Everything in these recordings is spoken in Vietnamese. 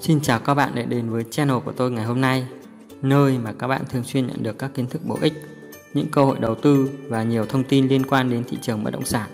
Xin chào các bạn đã đến với channel của tôi ngày hôm nay, Nơi mà các bạn thường xuyên nhận được các kiến thức bổ ích, Những cơ hội đầu tư và nhiều thông tin liên quan đến thị trường bất động sản.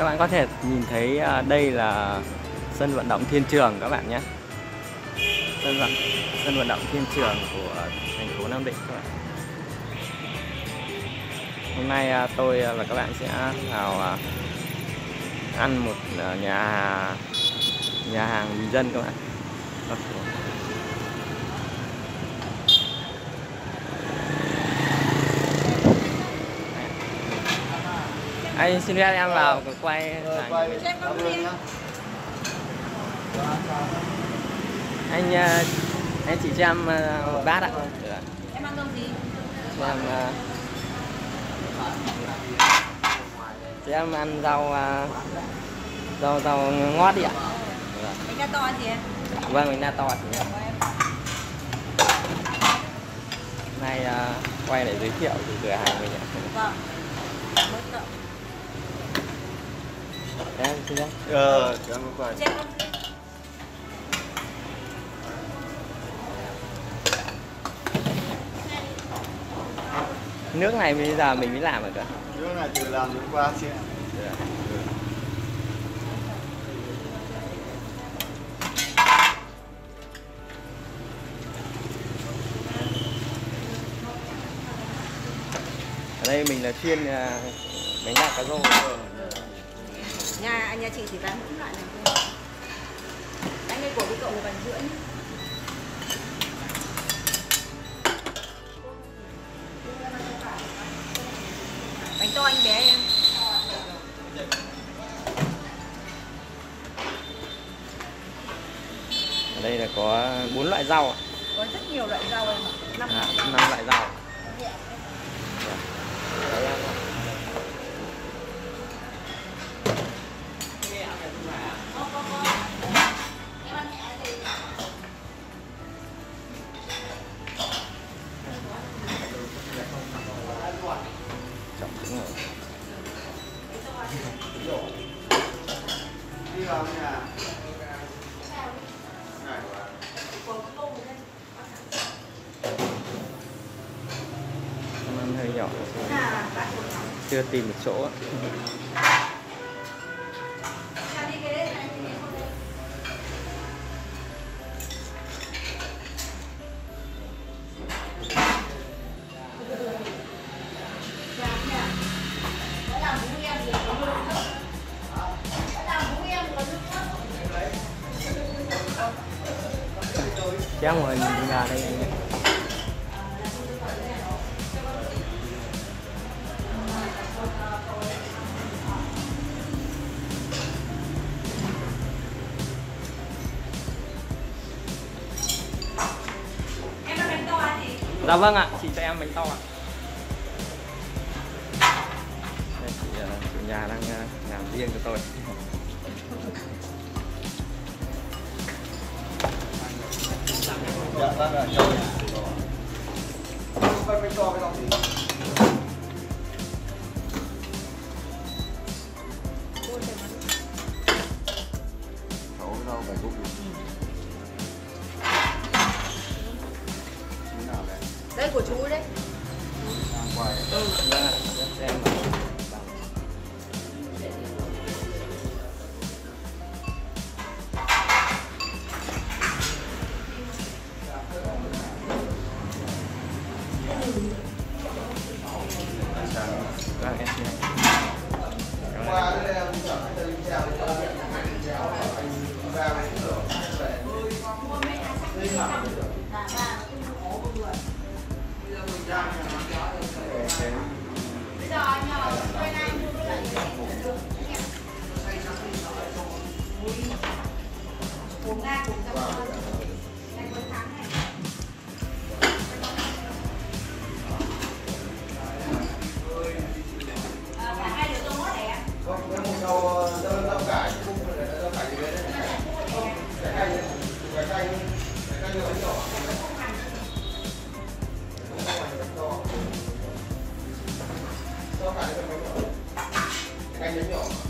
Các bạn có thể nhìn thấy à, đây là sân vận động Thiên Trường các bạn nhé. Sân vận sân vận động Thiên Trường của thành phố Nam Định các bạn. Hôm nay à, tôi và các bạn sẽ vào à, ăn một nhà nhà hàng bình dân các bạn. Anh xin phép em vào quay anh ờ, anh chỉ cho em ờ, một bát ạ ạ. Em ăn cơm gì? cho em ờ, cho em ăn rau rau rau ngót đi ạ ạ. Ca to gì em? vâng mình na to em. hôm nay quay để giới thiệu từ cửa hàng mình ạ Vâng. Em xin phép Ờ, cho em quay. Nước này bây giờ mình mới làm được ạ Nước này từ làm đến qua chị. Ạ. ở đây mình là chuyên ờ, bánh đa cá rô Nhà nhà chị chỉ bán mỗi loại này thôi. Anh ấy của với cậu một vành rưỡi. nhé. Bánh to anh bé em. ở đây là có bốn loại rau ạ Có rất nhiều loại rau em ạ. Năm à, loại rau. Đi vào nhà. Em ăn hơi nhỏ chưa tìm được chỗ Kéo ngồi nhìn nhà đây Dạ vâng ạ, chị cho em bánh to ạ. Đây, chị, ờ, chủ nhà đang à, làm riêng cho tôi. Dạ vâng ạ, cho nhà. Quay quay to cái dòng 这个。人有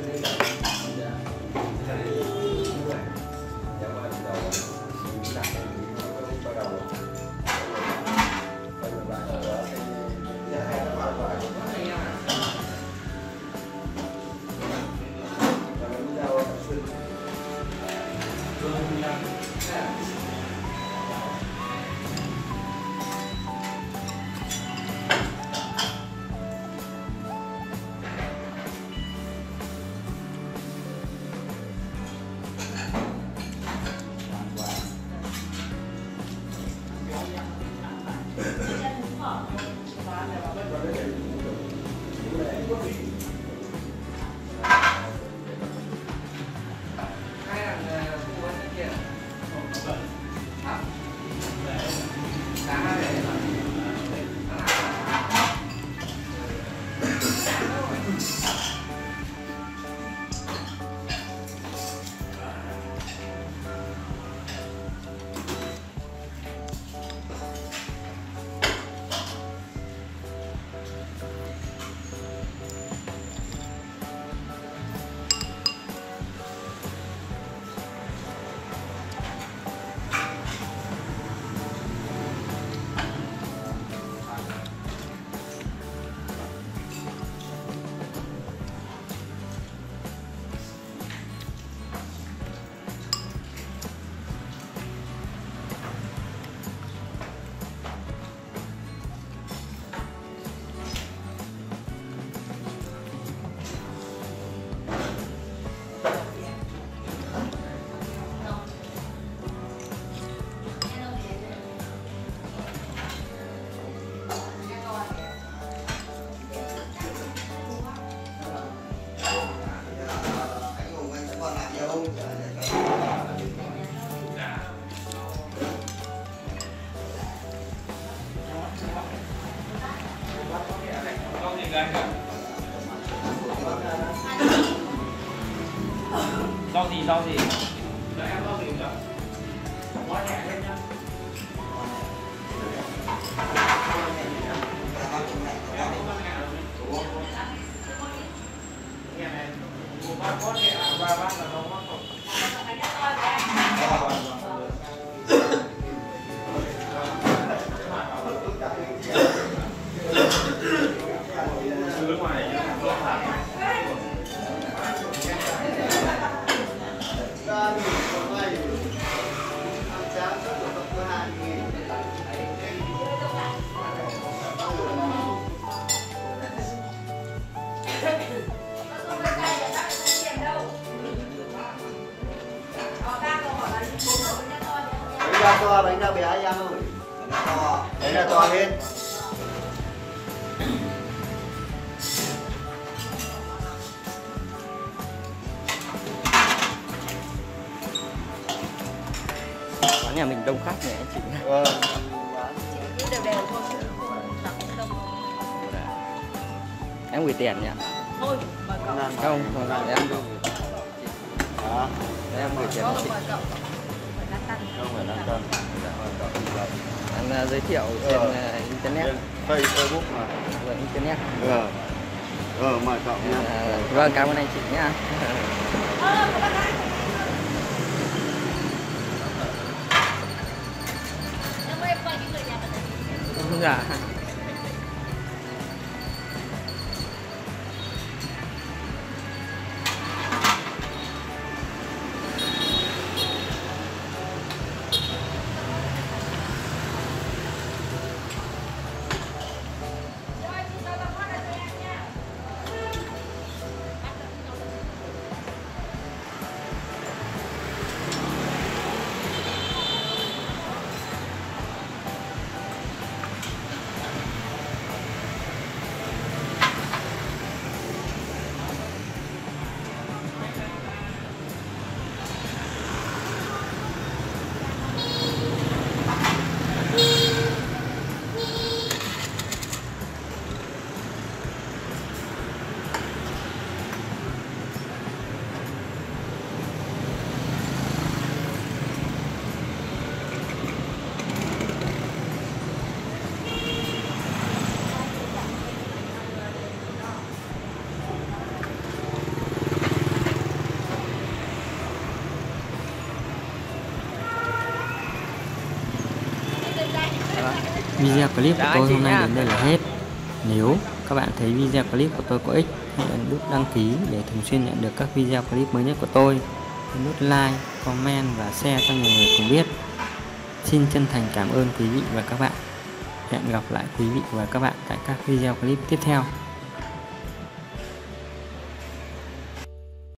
Hãy subscribe đa to bánh đa bé em ơi. Bánh đa to bánh đa to hết. Quán nhà mình đông khách nhỉ anh chị nhé vâng. Cứ đều đều thôi Đặt cũng đông em gửi tiền nhỉ? Thôi mời cậu. Không không để em em gửi tiền cho chị không phải năm cân em à, giới thiệu trên Ờ. à, internet. Face Facebook mà. Vâng internet. Ờ. Ờ mời cậu nhé À, vâng cảm ơn anh chị nhá. Nhưng Video clip của tôi hôm nay đến đây là hết. Nếu các bạn thấy video clip của tôi có ích, hãy ấn nút đăng ký để thường xuyên nhận được các video clip mới nhất của tôi. Ấn nút like, comment và share cho nhiều người cùng biết. Xin chân thành cảm ơn quý vị và các bạn. Hẹn gặp lại quý vị và các bạn tại các video clip tiếp theo.